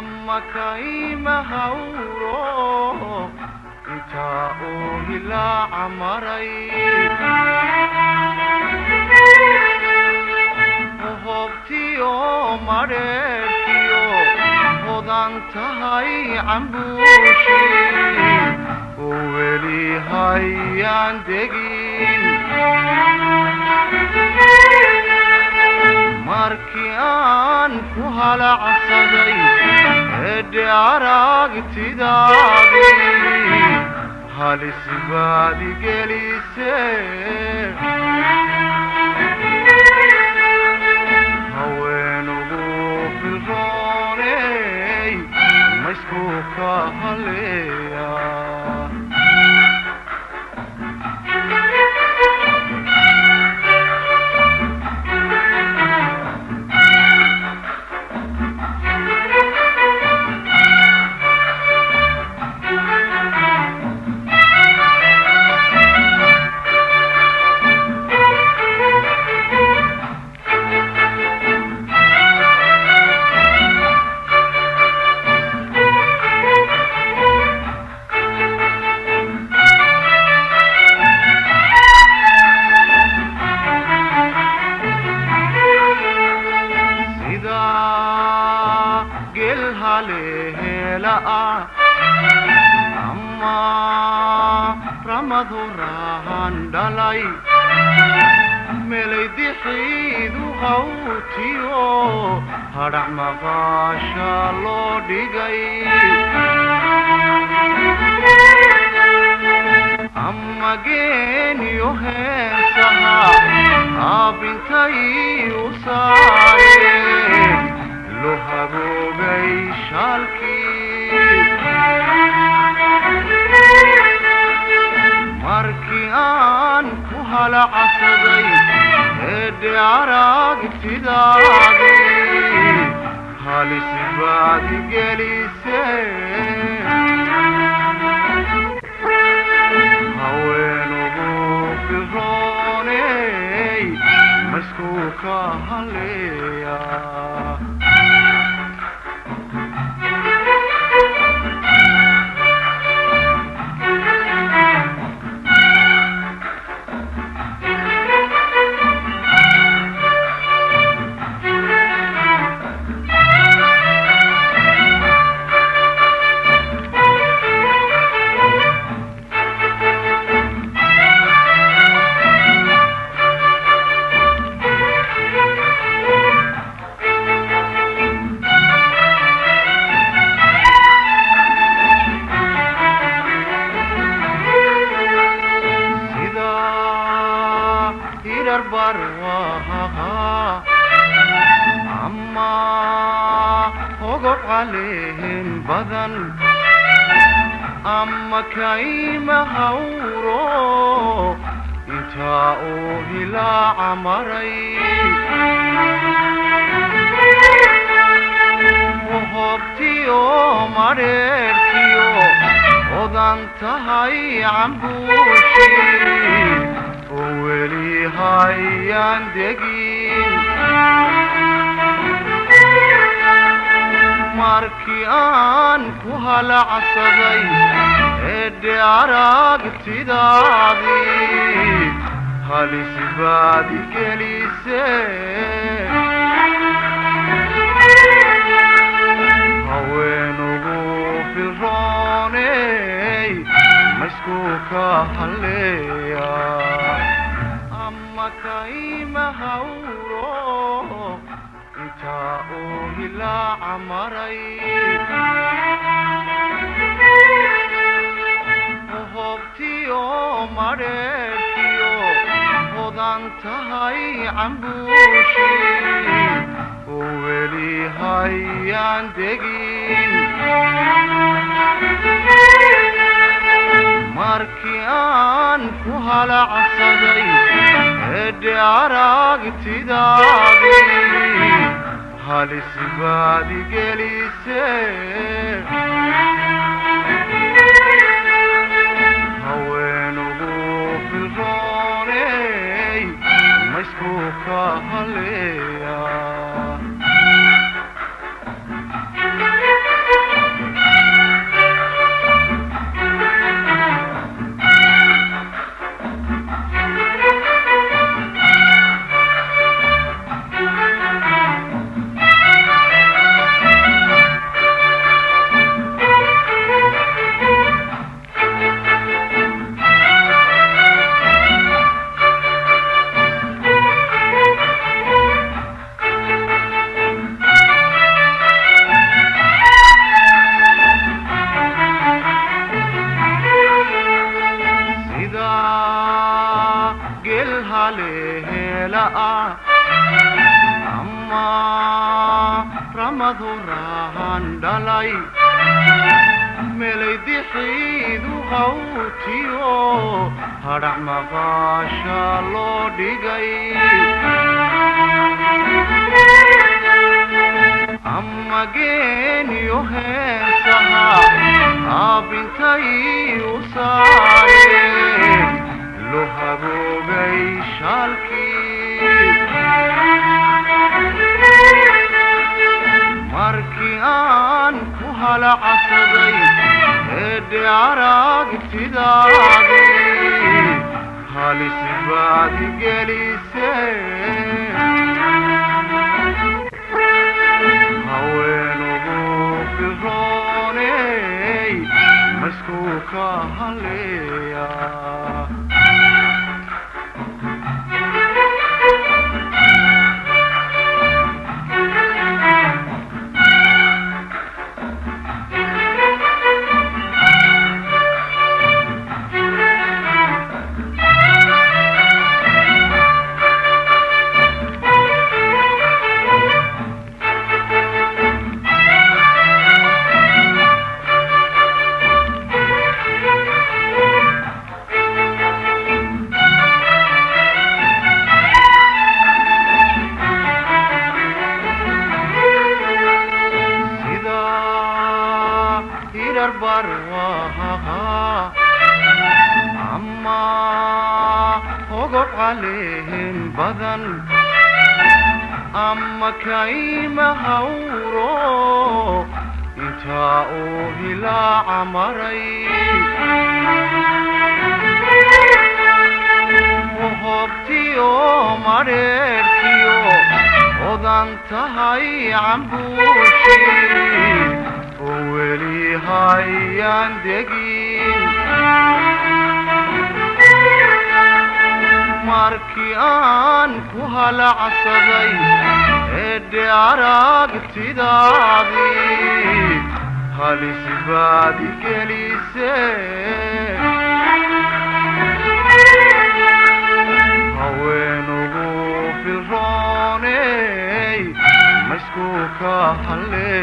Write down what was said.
ama kayma hawro intaa weli hayaan degin markii aan ku halacsaday eedhe aragtidaadii halis baad gelise haweenugu filrooney maysku ka haleeya ramadu rahan dhalay melay dixiidu hawtiyo hadhac maqaasha loo dhigay ama geeniyo heesaha aabintay u saareen على حسبي الدعارة اقتداري حالي سبعد جليسة هوين وبوك روني مسكوكة عليك hirar barwaha ama ogob caleen badan. Ama kayma hawro intaa uu hilaaca maray hoobtiyo madheerkiyo odan tahay cambuushi لي هاي عندقين ماركي أنفو هالعصبي إدي عراق تداضي هالي سبادي كليسي هوين في الروني مسكوكا هالليل hawro intaa uu hilaaca maray hoobtiyo madheerkiyo hodan markii aan ku halacsaday eedhe aragtidaadii halis baad gelise haweenugu filrooney maysku ka haleeya madurahan dhalay melay dixiidu hawtiyo hadhac maqaasha loo dhigay ama geeniyo heesaha aabintay u saareen الحنان وهالعصبي ادي عراق تداعي هالي سباد جليسي هوين وبوك هوني مسكوكة هاليا ama ogob caleen badan ama kayma hawro intaa uu hilaaca maray hobtiyo madheerkiyo odan tahay cambuushi oo weli hayaan degin arkiaan ku hala casabay eedhe aragtidaadii halis baad igelise haweenugu filrooney maysku ka halle